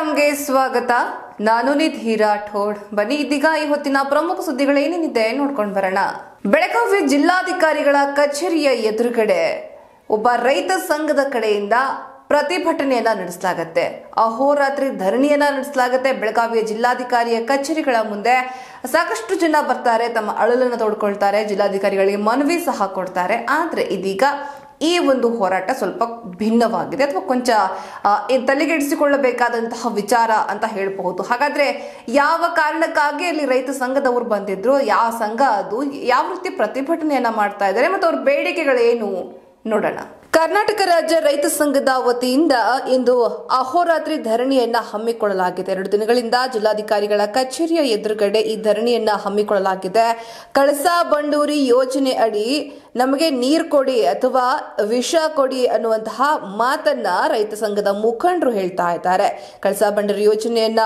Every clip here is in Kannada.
ರಾಮ್ಗೆ ಸ್ವಾಗತ. ನಾನು ನಿಧಿ ರಾಠೋಡ್ ಬನ್ನಿ ಇದೀಗ ಈ ಹೊತ್ತಿನ ಪ್ರಮುಖ ಸುದ್ದಿಗಳೇನೇನಿದೆ ನೋಡ್ಕೊಂಡು ಬರೋಣ. ಬೆಳಗಾವಿ ಜಿಲ್ಲಾಧಿಕಾರಿಗಳ ಕಚೇರಿಯ ಎದುರುಗಡೆ ಒಬ್ಬ ರೈತ ಸಂಘದ ಕಡೆಯಿಂದ ಪ್ರತಿಭಟನೆಯನ್ನ ನಡೆಸಲಾಗತ್ತೆ. ಅಹೋರಾತ್ರಿ ಧರಣಿಯನ್ನ ನಡೆಸಲಾಗತ್ತೆ. ಬೆಳಗಾವಿಯ ಜಿಲ್ಲಾಧಿಕಾರಿಯ ಕಚೇರಿಗಳ ಮುಂದೆ ಸಾಕಷ್ಟು ಜನ ಬರ್ತಾರೆ. ತಮ್ಮ ಅಳಲನ್ನು ತೋಡ್ಕೊಳ್ತಾರೆ. ಜಿಲ್ಲಾಧಿಕಾರಿಗಳಿಗೆ ಮನವಿ ಸಹ ಕೊಡ್ತಾರೆ. ಆದ್ರೆ ಇದೀಗ ಈ ಒಂದು ಹೋರಾಟ ಸ್ವಲ್ಪ ಭಿನ್ನವಾಗಿದೆ ಅಥವಾ ಕೊಂಚ ತಲೆಗೆಡಿಸಿಕೊಳ್ಳಬೇಕಾದಂತಹ ವಿಚಾರ ಅಂತ ಹೇಳಬಹುದು. ಹಾಗಾದ್ರೆ ಯಾವ ಕಾರಣಕ್ಕಾಗಿ ಅಲ್ಲಿ ರೈತ ಸಂಘದವರು ಬಂದಿದ್ರು, ಯಾವ ಸಂಘ ಅದು, ಯಾವ ರೀತಿ ಪ್ರತಿಭಟನೆಯನ್ನ ಮಾಡ್ತಾ ಇದ್ದಾರೆ ಮತ್ತು ಅವ್ರ ಬೇಡಿಕೆಗಳೇನು ನೋಡೋಣ. ಕರ್ನಾಟಕ ರಾಜ್ಯ ರೈತ ಸಂಘದ ವತಿಯಿಂದ ಇಂದು ಅಹೋರಾತ್ರಿ ಧರಣಿಯನ್ನ ಹಮ್ಮಿಕೊಳ್ಳಲಾಗಿದೆ. ಎರಡು ದಿನಗಳಿಂದ ಜಿಲ್ಲಾಧಿಕಾರಿಗಳ ಕಚೇರಿಯ ಎದುರುಗಡೆ ಈ ಧರಣಿಯನ್ನ ಹಮ್ಮಿಕೊಳ್ಳಲಾಗಿದೆ. ಕಳಸಾ ಬಂಡೂರಿ ಯೋಜನೆ ಅಡಿ ನಮಗೆ ನೀರು ಕೊಡಿ ಅಥವಾ ವಿಷ ಕೊಡಿ ಅನ್ನುವಂತಹ ಮಾತನ್ನ ರೈತ ಸಂಘದ ಮುಖಂಡರು ಹೇಳ್ತಾ ಇದ್ದಾರೆ. ಕಳಸಾ ಬಂಡೂರಿ ಯೋಜನೆಯನ್ನ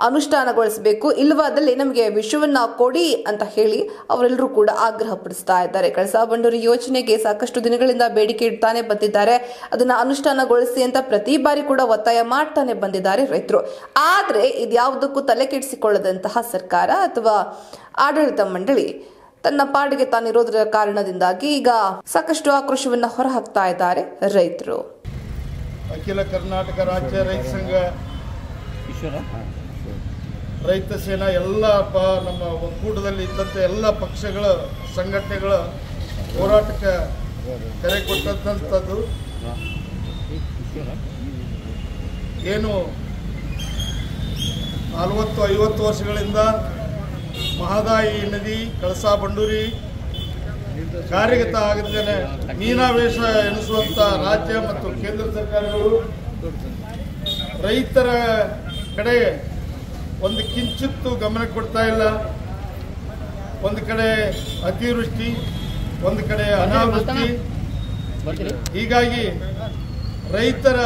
ಅನುಷ್ಠಾನಗೊಳಿಸಬೇಕು ಇಲ್ಲವಾದಲ್ಲಿ ನಮಗೆ ವಿಷವನ್ನ ಕೊಡಿ ಅಂತ ಹೇಳಿ ಅವರೆಲ್ಲರೂ ಕೂಡ ಆಗ್ರಹ ಪಡಿಸ್ತಾ ಇದ್ದಾರೆ. ಕಳಸಾ ಬಂಡೂರಿ ಯೋಜನೆಗೆ ಸಾಕಷ್ಟು ದಿನಗಳಿಂದ ಬೇಡಿಕೆ ಇಡ್ತಾನೆ ಬಂದಿದ್ದಾರೆ. ಅದನ್ನ ಅನುಷ್ಠಾನಗೊಳಿಸಿ ಅಂತ ಪ್ರತಿ ಬಾರಿ ಕೂಡ ಒತ್ತಾಯ ಮಾಡ್ತಾನೆ ಬಂದಿದ್ದಾರೆ ರೈತರು. ಆದ್ರೆ ಇದ್ಯಾವುದಕ್ಕೂ ತಲೆ ಕೆಡಿಸಿಕೊಳ್ಳದಂತಹ ಸರ್ಕಾರ ಅಥವಾ ಆಡಳಿತ ಮಂಡಳಿ ತನ್ನ ಪಾಡಿಗೆ ತಾನಿರೋದ್ರ ಕಾರಣದಿಂದಾಗಿ ಈಗ ಸಾಕಷ್ಟು ಆಕ್ರೋಶವನ್ನ ಹೊರಹಾಕ್ತಾ ಇದ್ದಾರೆ ರೈತರು. ಅಖಿಲ ಕರ್ನಾಟಕ ರಾಜ್ಯ ರೈತ ಸಂಘ, ರೈತ ಸೇನಾ ಎಲ್ಲ ಪ ನಮ್ಮ ಒಕ್ಕೂಟದಲ್ಲಿ ಇದ್ದಂಥ ಎಲ್ಲ ಪಕ್ಷಗಳ, ಸಂಘಟನೆಗಳ ಹೋರಾಟಕ್ಕೆ ಕರೆ ಕೊಟ್ಟಂಥದ್ದು ಏನು ನಲವತ್ತು ಐವತ್ತು ವರ್ಷಗಳಿಂದ ಮಹದಾಯಿ ನದಿ, ಕಳಸಾ ಬಂಡೂರಿ ಕಾರ್ಯಗತ ಆಗದೇನೆ ಮೀನಾವೇಶ ಎನಿಸುವಂತ ರಾಜ್ಯ ಮತ್ತು ಕೇಂದ್ರ ಸರ್ಕಾರಗಳು ರೈತರ ಕಡೆ ಒಂದು ಕಿಂಚಿತ್ತು ಗಮನ ಕೊಡ್ತಾ ಇಲ್ಲ. ಒಂದು ಕಡೆ ಅತಿವೃಷ್ಟಿ, ಒಂದು ಕಡೆ ಅನಾವೃಷ್ಟಿ. ಹೀಗಾಗಿ ರೈತರ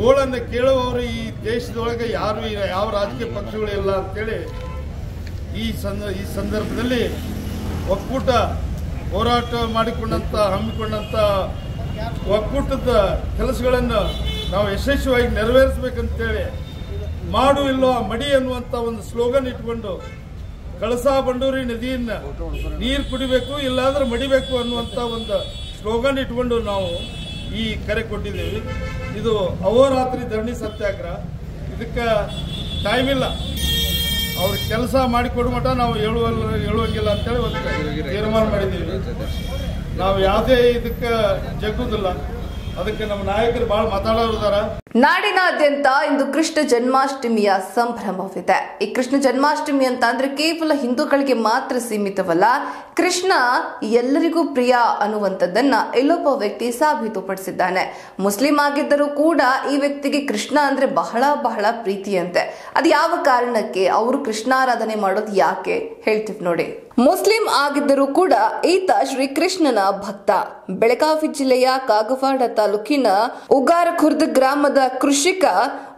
ಗೋಳನ್ನು ಕೇಳುವವರು ಈ ದೇಶದೊಳಗೆ ಯಾರು ಯಾವ ರಾಜಕೀಯ ಪಕ್ಷಗಳು ಇಲ್ಲ ಅಂತೇಳಿ ಈ ಸಂದ ಈ ಸಂದರ್ಭದಲ್ಲಿ ಒಕ್ಕೂಟ ಹೋರಾಟ ಮಾಡಿಕೊಂಡಂಥ ಹಮ್ಮಿಕೊಂಡಂಥ ಒಕ್ಕೂಟದ ಕೆಲಸಗಳನ್ನು ನಾವು ಯಶಸ್ವಿಯಾಗಿ ನೆರವೇರಿಸಬೇಕಂತೇಳಿ ಮಾಡು ಇಲ್ಲೋ ಮಡಿ ಅನ್ನುವಂಥ ಒಂದು ಸ್ಲೋಗನ್ ಇಟ್ಕೊಂಡು ಕಳಸಾ ಬಂಡೂರಿ ನದಿಯನ್ನ ನೀರು ಕುಡಿಬೇಕು, ಇಲ್ಲಾಂದ್ರೆ ಮಡಿಬೇಕು ಅನ್ನುವಂಥ ಒಂದು ಸ್ಲೋಗನ್ ಇಟ್ಕೊಂಡು ನಾವು ಈ ಕರೆ ಕೊಟ್ಟಿದ್ದೀವಿ. ಇದು ಅಹೋರಾತ್ರಿ ಧರಣಿ ಸತ್ಯಾಗ್ರಹ. ಇದಕ್ಕೆ ಟೈಮ್ ಇಲ್ಲ. ಅವ್ರ ಕೆಲಸ ಮಾಡಿಕೊಡು ಮಟ್ಟ ನಾವು ಹೇಳುವಲ್ಲ ಹೇಳುವಂಗಿಲ್ಲ ಅಂತೇಳಿ ಒಂದು ತೀರ್ಮಾನ ಮಾಡಿದ್ದೀವಿ. ನಾವು ಯಾವುದೇ ಇದಕ್ಕೆ ಜಗ್ಗುದಿಲ್ಲ. ಅದಕ್ಕೆ ನಮ್ಮ ನಾಯಕರು ಬಹಳ ಮಾತಾಡೋದಾರ ನಾಡಿನಾದ್ಯಂತ ಇಂದು ಕೃಷ್ಣ ಜನ್ಮಾಷ್ಟಮಿಯ ಸಂಭ್ರಮವಿದೆ. ಈ ಕೃಷ್ಣ ಜನ್ಮಾಷ್ಟಮಿ ಅಂತ ಅಂದ್ರೆ ಕೇವಲ ಹಿಂದೂಗಳಿಗೆ ಮಾತ್ರ ಸೀಮಿತವಲ್ಲ, ಕೃಷ್ಣ ಎಲ್ಲರಿಗೂ ಪ್ರಿಯ ಅನ್ನುವಂಥದ್ದನ್ನ ಇಲ್ಲೊಬ್ಬ ವ್ಯಕ್ತಿ ಸಾಬೀತುಪಡಿಸಿದ್ದಾನೆ. ಮುಸ್ಲಿಂ ಆಗಿದ್ದರೂ ಕೂಡ ಈ ವ್ಯಕ್ತಿಗೆ ಕೃಷ್ಣ ಅಂದ್ರೆ ಬಹಳ ಬಹಳ ಪ್ರೀತಿಯಂತೆ. ಅದು ಯಾವ ಕಾರಣಕ್ಕೆ? ಅವರು ಕೃಷ್ಣಾರಾಧನೆ ಮಾಡೋದು ಯಾಕೆ? ಹೇಳ್ತೀವಿ ನೋಡಿ. ಮುಸ್ಲಿಂ ಆಗಿದ್ದರೂ ಕೂಡ ಈತ ಶ್ರೀಕೃಷ್ಣನ ಭಕ್ತ. ಬೆಳಗಾವಿ ಜಿಲ್ಲೆಯ ಕಾಗವಾಡ ತಾಲೂಕಿನ ಉಗಾರ ಖುರ್ದ್ ಗ್ರಾಮದ ಕೃಷಿಕ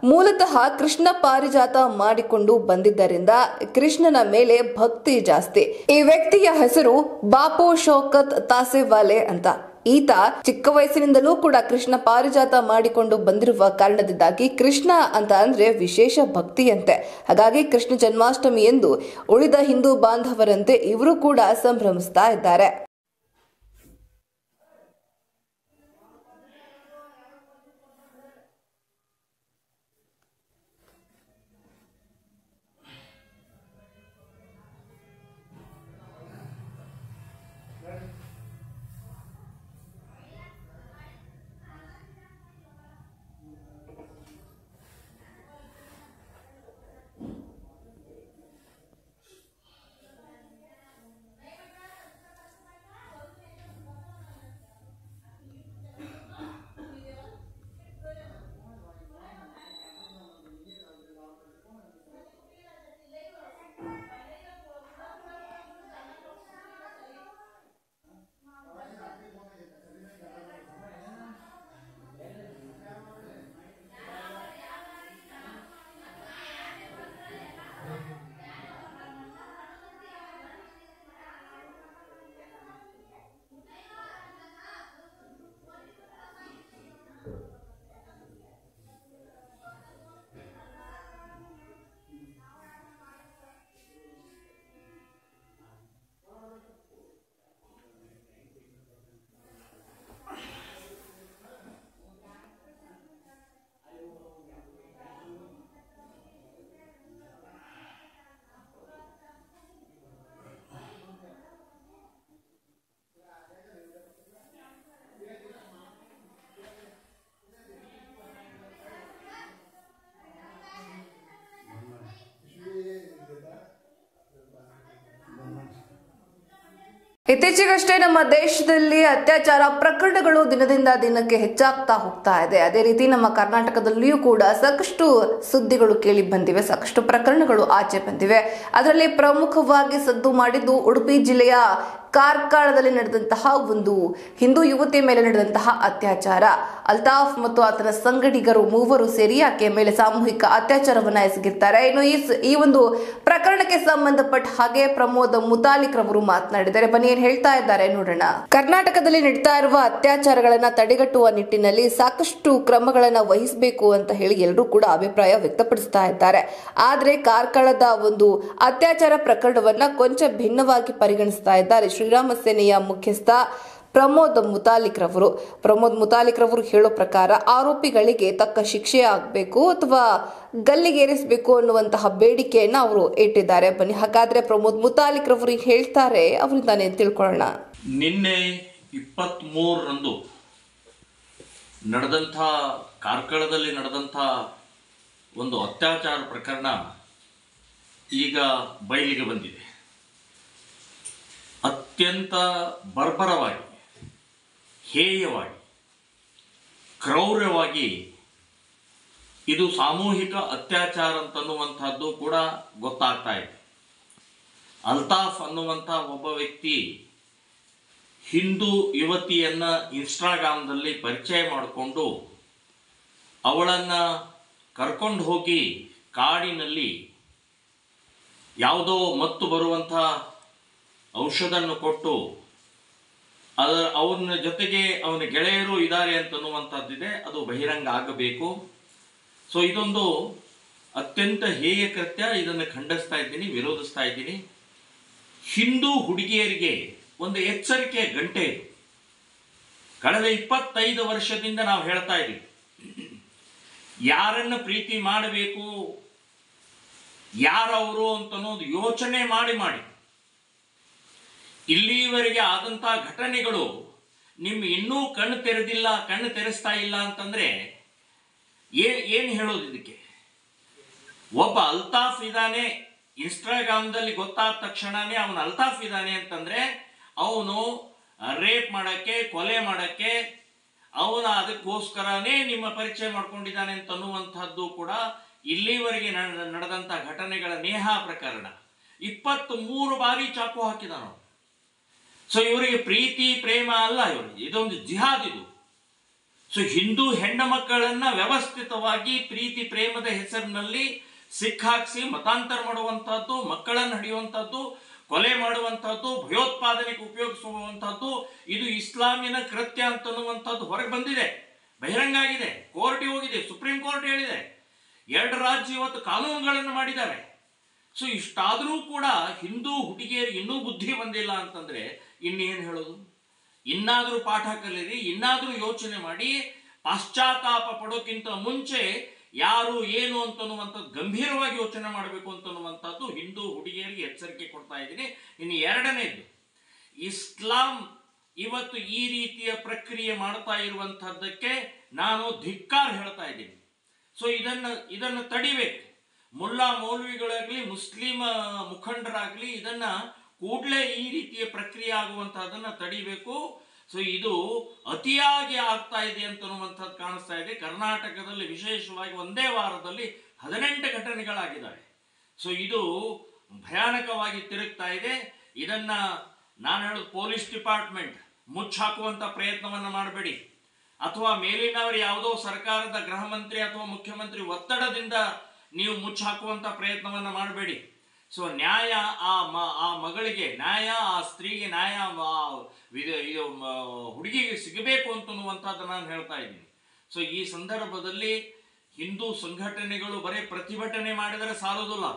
ಮೂಲತಃ ಕೃಷ್ಣ ಪಾರಿಜಾತ ಮಾಡಿಕೊಂಡು ಬಂದಿದ್ದರಿಂದ ಕೃಷ್ಣನ ಮೇಲೆ ಭಕ್ತಿ ಜಾಸ್ತಿ. ಈ ವ್ಯಕ್ತಿಯ ಹೆಸರು ಬಾಪು ಶೌಕತ್ ತಾಸೆವಾಲೆ ಅಂತ. ಈತ ಚಿಕ್ಕ ವಯಸ್ಸಿನಿಂದಲೂ ಕೂಡ ಕೃಷ್ಣ ಪಾರಿಜಾತ ಮಾಡಿಕೊಂಡು ಬಂದಿರುವ ಕಾರಣದಿಂದಾಗಿ ಕೃಷ್ಣ ಅಂತ ಅಂದ್ರೆ ವಿಶೇಷ ಭಕ್ತಿಯಂತೆ. ಹಾಗಾಗಿ ಕೃಷ್ಣ ಜನ್ಮಾಷ್ಟಮಿ ಎಂದು ಉಳಿದ ಹಿಂದೂ ಬಾಂಧವರಂತೆ ಇವರು ಕೂಡ ಸಂಭ್ರಮಿಸ್ತಾ ಇದ್ದಾರೆ. ಇತ್ತೀಚೆಗಷ್ಟೇ ನಮ್ಮ ದೇಶದಲ್ಲಿ ಅತ್ಯಾಚಾರ ಪ್ರಕರಣಗಳು ದಿನದಿಂದ ದಿನಕ್ಕೆ ಹೆಚ್ಚಾಗ್ತಾ ಹೋಗ್ತಾ ಇದೆ. ಅದೇ ರೀತಿ ನಮ್ಮ ಕರ್ನಾಟಕದಲ್ಲಿಯೂ ಕೂಡ ಸಾಕಷ್ಟು ಸುದ್ದಿಗಳು ಕೇಳಿ ಬಂದಿವೆ, ಸಾಕಷ್ಟು ಪ್ರಕರಣಗಳು ಆಚೆ ಬಂದಿವೆ. ಅದರಲ್ಲಿ ಪ್ರಮುಖವಾಗಿ ಸದ್ದು ಮಾಡಿದ್ದು ಉಡುಪಿ ಜಿಲ್ಲೆಯ ಕಾರ್ಕಳದಲ್ಲಿ ನಡೆದಂತಹ ಒಂದು ಹಿಂದೂ ಯುವತಿಯ ಮೇಲೆ ನಡೆದಂತಹ ಅತ್ಯಾಚಾರ. ಅಲ್ತಾಫ್ ಮತ್ತು ಆತನ ಸಂಗಡಿಗರು ಮೂವರು ಸೇರಿ ಆಕೆಯ ಮೇಲೆ ಸಾಮೂಹಿಕ ಅತ್ಯಾಚಾರವನ್ನ ಎಸಗಿರ್ತಾರೆ. ಇನ್ನು ಈ ಒಂದು ಪ್ರಕರಣಕ್ಕೆ ಸಂಬಂಧಪಟ್ಟ ಹಾಗೆ ಪ್ರಮೋದ್ ಮುತಾಲಿಕ್ ರವರು ಮಾತನಾಡಿದ್ದಾರೆ. ಬನ್ನಿ ಏನ್ ಹೇಳ್ತಾ ಇದ್ದಾರೆ ನೋಡೋಣ. ಕರ್ನಾಟಕದಲ್ಲಿ ನಡೀತಾ ಇರುವ ಅತ್ಯಾಚಾರಗಳನ್ನ ತಡೆಗಟ್ಟುವ ನಿಟ್ಟಿನಲ್ಲಿ ಸಾಕಷ್ಟು ಕ್ರಮಗಳನ್ನ ವಹಿಸಬೇಕು ಅಂತ ಹೇಳಿ ಎಲ್ಲರೂ ಕೂಡ ಅಭಿಪ್ರಾಯ ವ್ಯಕ್ತಪಡಿಸ್ತಾ ಇದ್ದಾರೆ. ಆದ್ರೆ ಕಾರ್ಕಳದ ಒಂದು ಅತ್ಯಾಚಾರ ಪ್ರಕರಣವನ್ನ ಕೊಂಚ ಭಿನ್ನವಾಗಿ ಪರಿಗಣಿಸ್ತಾ ಇದ್ದಾರೆ ಶ್ರೀರಾಮ ಸೇನೆಯ ಮುಖ್ಯಸ್ಥ ಪ್ರಮೋದ್ ಮುತಾಲಿಕ್ ರವರು ಪ್ರಮೋದ್ ಮುತಾಲಿಕ್ ರವರು ಹೇಳೋ ಪ್ರಕಾರ ಆರೋಪಿಗಳಿಗೆ ತಕ್ಕ ಶಿಕ್ಷೆ ಆಗಬೇಕು ಅಥವಾ ಗಲ್ಲಿಗೇರಿಸಬೇಕು ಅನ್ನುವಂತಹ ಬೇಡಿಕೆಯನ್ನ ಅವರು ಇಟ್ಟಿದ್ದಾರೆ. ಬನ್ನಿ, ಹಾಗಾದ್ರೆ ಪ್ರಮೋದ್ ಮುತಾಲಿಕ್ ರವರು ಹೇಳ್ತಾರೆ, ಅವರಿಂದಾನೇ ತಿಳ್ಕೊಳ್ಳೋಣ. ನಿನ್ನೆ ಇಪ್ಪತ್ತ್ಮೂರರಂದು ನಡೆದಂಥ, ಕಾರ್ಕಳದಲ್ಲಿ ನಡೆದಂಥ ಒಂದು ಅತ್ಯಾಚಾರ ಪ್ರಕರಣ ಈಗ ಬಯಲಿಗೆ ಬಂದಿದೆ. ಅತ್ಯಂತ ಬರ್ಬರವಾಗಿ, ಹೇಯವಾಗಿ, ಕ್ರೌರ್ಯವಾಗಿ ಇದು ಸಾಮೂಹಿಕ ಅತ್ಯಾಚಾರ ಅಂತನ್ನುವಂಥದ್ದು ಕೂಡ ಗೊತ್ತಾಗ್ತಾ ಇದೆ. ಅಲ್ತಾಫ್ ಅನ್ನುವಂಥ ಒಬ್ಬ ವ್ಯಕ್ತಿ ಹಿಂದೂ ಯುವತಿಯನ್ನು ಇನ್ಸ್ಟಾಗ್ರಾಮ್ದಲ್ಲಿ ಪರಿಚಯ ಮಾಡಿಕೊಂಡು ಅವಳನ್ನು ಕರ್ಕೊಂಡು ಹೋಗಿ ಕಾಡಿನಲ್ಲಿ ಯಾವುದೋ ಮತ್ತು ಬರುವಂಥ ಔಷಧನ್ನು ಕೊಟ್ಟು ಅದರ ಅವನ ಜೊತೆಗೆ ಅವನ ಗೆಳೆಯರು ಇದ್ದಾರೆ ಅಂತನ್ನುವಂಥದ್ದಿದೆ ಅದು ಬಹಿರಂಗ ಆಗಬೇಕು. ಸೊ ಇದೊಂದು ಅತ್ಯಂತ ಹೇಯ ಕೃತ್ಯ. ಇದನ್ನು ಖಂಡಿಸ್ತಾ ಇದ್ದೀನಿ, ವಿರೋಧಿಸ್ತಾ ಇದ್ದೀನಿ. ಹಿಂದೂ ಹುಡುಗಿಯರಿಗೆ ಒಂದು ಎಚ್ಚರಿಕೆ ಗಂಟೆ ಇದು. ಕಳೆದ ಇಪ್ಪತ್ತೈದು ವರ್ಷದಿಂದ ನಾವು ಹೇಳ್ತಾ ಇದ್ದೀವಿ. ಯಾರನ್ನು ಪ್ರೀತಿ ಮಾಡಬೇಕು, ಯಾರವರು ಅಂತನ್ನೋದು ಯೋಚನೆ ಮಾಡಿ ಮಾಡಿ. ಇಲ್ಲಿವರೆಗೆ ಆದಂತಹ ಘಟನೆಗಳು ನಿಮ್ಮ ಇನ್ನೂ ಕಣ್ಣು ತೆರೆದಿಲ್ಲ, ಕಣ್ಣು ತೆರೆಸ್ತಾ ಇಲ್ಲ ಅಂತಂದ್ರೆ ಏನು ಏನು ಹೇಳೋದು ಇದಕ್ಕೆ? ಒಬ್ಬ ಅಲ್ತಾಫ್ ಇದ್ದಾನೆ ಇನ್ಸ್ಟಾಗ್ರಾಮ್ದಲ್ಲಿ ಗೊತ್ತಾದ ತಕ್ಷಣನೇ ಅವನು ಅಲ್ತಾಫ್ ಇದ್ದಾನೆ ಅಂತಂದ್ರೆ ಅವನು ರೇಪ್ ಮಾಡಕ್ಕೆ, ಕೊಲೆ ಮಾಡಕ್ಕೆ, ಅವನ ಅದಕ್ಕೋಸ್ಕರನೇ ನಿಮ್ಮ ಪರಿಚಯ ಮಾಡ್ಕೊಂಡಿದ್ದಾನೆ ಅಂತ ಅನ್ನುವಂಥದ್ದು ಕೂಡ ಇಲ್ಲಿವರೆಗೆ ನಡೆ- ನಡೆದಂತ ಘಟನೆಗಳ ನೇಹ ಪ್ರಕರಣ. ಇಪ್ಪತ್ತ್ ಮೂರು ಬಾರಿ ಚಾಕು ಹಾಕಿದಾನು ಸೊ ಇವರಿಗೆ ಪ್ರೀತಿ, ಪ್ರೇಮ ಅಲ್ಲ ಇವರಿಗೆ. ಇದೊಂದು ಜಿಹಾದ್ ಇದು. ಸೊ ಹಿಂದೂ ಹೆಣ್ಣು ಮಕ್ಕಳನ್ನ ವ್ಯವಸ್ಥಿತವಾಗಿ ಪ್ರೀತಿ, ಪ್ರೇಮದ ಹೆಸರಿನಲ್ಲಿ ಸಿಕ್ಕಾಕ್ಸಿ ಮತಾಂತರ ಮಾಡುವಂತಹದ್ದು, ಮಕ್ಕಳನ್ನು ಹಡಿಯುವಂಥದ್ದು ಕೊಲೆ ಮಾಡುವಂಥದ್ದು ಭಯೋತ್ಪಾದನೆಗೆ ಉಪಯೋಗಿಸುವಂಥದ್ದು ಇದು ಇಸ್ಲಾಮಿನ ಕೃತ್ಯ ಅಂತನ್ನುವಂಥದ್ದು ಹೊರಗೆ ಬಂದಿದೆ. ಬಹಿರಂಗ ಆಗಿದೆ. ಕೋರ್ಟಿಗೆ ಹೋಗಿದೆ. ಸುಪ್ರೀಂ ಕೋರ್ಟ್ ಹೇಳಿದೆ. ಎರಡು ರಾಜ್ಯ ಇವತ್ತು ಕಾನೂನುಗಳನ್ನು ಮಾಡಿದ್ದಾರೆ ಸೊ, ಇಷ್ಟಾದರೂ ಕೂಡ ಹಿಂದೂ ಹುಡುಗಿಯರಿಗೆ ಇನ್ನೂ ಬುದ್ಧಿ ಬಂದಿಲ್ಲ ಅಂತಂದರೆ ಇನ್ನೇನು ಹೇಳೋದು? ಇನ್ನಾದರೂ ಪಾಠ ಕಲೀರಿ, ಇನ್ನಾದರೂ ಯೋಚನೆ ಮಾಡಿ, ಪಾಶ್ಚಾತ್ತಾಪ ಪಡೋಕ್ಕಿಂತ ಮುಂಚೆ ಯಾರು ಏನು ಅಂತನ್ನುವಂಥದ್ದು ಗಂಭೀರವಾಗಿ ಯೋಚನೆ ಮಾಡಬೇಕು ಅಂತನ್ನುವಂಥದ್ದು ಹಿಂದೂ ಹುಡುಗಿಯರಿಗೆ ಎಚ್ಚರಿಕೆ ಕೊಡ್ತಾ ಇದ್ದೀನಿ. ಇನ್ನು ಎರಡನೇದು, ಇಸ್ಲಾಂ ಇವತ್ತು ಈ ರೀತಿಯ ಪ್ರಕ್ರಿಯೆ ಮಾಡ್ತಾ ಇರುವಂಥದ್ದಕ್ಕೆ ನಾನು ಧಿಕ್ಕಾರ ಹೇಳ್ತಾ ಇದ್ದೀನಿ. ಸೊ, ಇದನ್ನು ಇದನ್ನು ತಡಿಬೇಕು. ಮುಲ್ಲಾ ಮೌಲ್ವಿಗಳಾಗ್ಲಿ ಮುಸ್ಲಿಂ ಮುಖಂಡರಾಗ್ಲಿ, ಇದನ್ನ ಕೂಡಲೇ ಈ ರೀತಿಯ ಪ್ರಕ್ರಿಯೆ ಆಗುವಂತಹದನ್ನ ತಡಿಬೇಕು. ಸೊ ಇದು ಅತಿಯಾಗಿ ಆಗ್ತಾ ಇದೆ ಅಂತನ್ನುವಂಥದ್ದು ಕಾಣಿಸ್ತಾ ಇದೆ. ಕರ್ನಾಟಕದಲ್ಲಿ ವಿಶೇಷವಾಗಿ ಒಂದೇ ವಾರದಲ್ಲಿ ಹದಿನೆಂಟು ಘಟನೆಗಳಾಗಿದ್ದಾವೆ. ಸೊ ಇದು ಭಯಾನಕವಾಗಿ ತಿರುಗ್ತಾ ಇದೆ. ಇದನ್ನ ನಾನು ಹೇಳೋದು ಪೊಲೀಸ್ ಡಿಪಾರ್ಟ್ಮೆಂಟ್ ಮುಚ್ಚಾಕುವಂತ ಪ್ರಯತ್ನವನ್ನು ಮಾಡಬೇಡಿ. ಅಥವಾ ಮೇಲಿನವರು ಯಾವುದೋ ಸರ್ಕಾರದ ಗೃಹ ಮಂತ್ರಿ ಅಥವಾ ಮುಖ್ಯಮಂತ್ರಿ ಒತ್ತಡದಿಂದ ನೀವು ಮುಚ್ಚಾಕುವಂತ ಪ್ರಯತ್ನವನ್ನ ಮಾಡಬೇಡಿ. ಸೊ ನ್ಯಾಯ ಆ ಮ, ಆ ಮಗಳಿಗೆ ನ್ಯಾಯ, ಆ ಸ್ತ್ರೀಗೆ ನ್ಯಾಯ ಇದು ಹುಡುಗಿಗೆ ಸಿಗಬೇಕು ಅಂತನ್ನುವಂಥದ್ದು ನಾನು ಹೇಳ್ತಾ ಇದ್ದೀನಿ. ಸೊ ಈ ಸಂದರ್ಭದಲ್ಲಿ ಹಿಂದೂ ಸಂಘಟನೆಗಳು ಬರೀ ಪ್ರತಿಭಟನೆ ಮಾಡಿದರೆ ಸಾಲೋದಿಲ್ಲ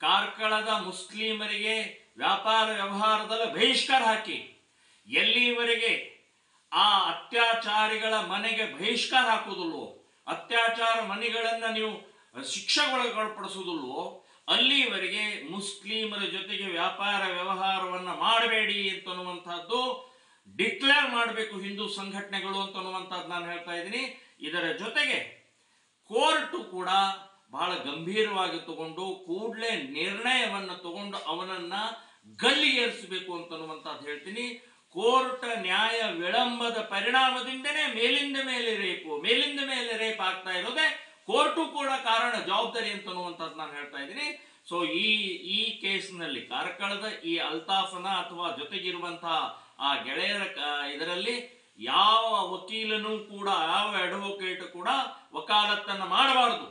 ಕಾರ್ಕಳದ ಮುಸ್ಲಿಮರಿಗೆ ವ್ಯಾಪಾರ ವ್ಯವಹಾರದಲ್ಲಿ ಬಹಿಷ್ಕಾರ ಹಾಕಿ, ಎಲ್ಲಿವರೆಗೆ ಆ ಅತ್ಯಾಚಾರಿಗಳ ಮನೆಗೆ ಬಹಿಷ್ಕಾರ ಹಾಕೋದಿಲ್ವೋ ಅತ್ಯಾಚಾರ ಮನೆಗಳನ್ನು ನೀವು ಶಿಕ್ಷೆಗೊಳಪಡಿಸುವುದಿಲ್ವೋ ಅಲ್ಲಿವರೆಗೆ ಮುಸ್ಲಿಮರ ಜೊತೆಗೆ ವ್ಯಾಪಾರ ವ್ಯವಹಾರವನ್ನ ಮಾಡಬೇಡಿ ಅಂತನ್ನುವಂಥದ್ದು, ಡಿಕ್ಲೇರ್ ಮಾಡಬೇಕು ಹಿಂದೂ ಸಂಘಟನೆಗಳು ಅಂತನ್ನುವಂಥದ್ದು ನಾನು ಹೇಳ್ತಾ ಇದ್ದೀನಿ. ಇದರ ಜೊತೆಗೆ ಕೋರ್ಟು ಕೂಡ ಬಹಳ ಗಂಭೀರವಾಗಿ ತಗೊಂಡು ಕೂಡಲೇ ನಿರ್ಣಯವನ್ನು ತಗೊಂಡು ಅವನನ್ನ ಗಲ್ಲಿಗೇರಿಸಬೇಕು ಅಂತನ್ನುವಂಥದ್ದು ಹೇಳ್ತೀನಿ. ಕೋರ್ಟ್ ನ್ಯಾಯ ವಿಳಂಬದ ಪರಿಣಾಮದಿಂದನೇ ಮೇಲಿಂದ ಮೇಲೆ ರೇಪು, ಮೇಲಿಂದ ಮೇಲೆ ರೇಪ್ ಆಗ್ತಾ ಇರೋದೇ ಕೋರ್ಟು ಕೂಡ ಕಾರಣ, ಜವಾಬ್ದಾರಿ ಅಂತ ಅನ್ನುವಂಥದ್ದು ನಾನು ಹೇಳ್ತಾ ಇದ್ದೀನಿ. ಸೊ ಈ ಈ ಕೇಸ್ನಲ್ಲಿ ಕಾರ್ಕಳದ ಈ ಅಲ್ತಾಫನ ಅಥವಾ ಜೊತೆಗಿರುವಂತಹ ಆ ಗೆಳೆಯರ ಇದರಲ್ಲಿ ಯಾವ ವಕೀಲನೂ ಕೂಡ, ಯಾವ ಅಡ್ವೊಕೇಟ್ ಕೂಡ ವಕಾಲತ್ತನ್ನು ಮಾಡಬಾರದು.